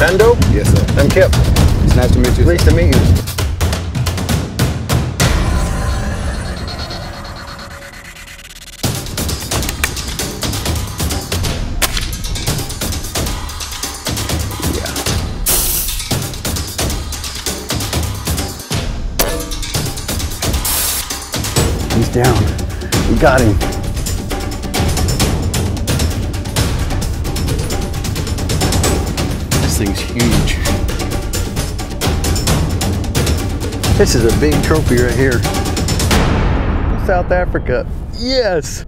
Yes, sir. I'm Kip. It's nice to meet you. Pleased to meet you. He's down. We got him. Thing's huge. This is a big trophy right here. South Africa. Yes.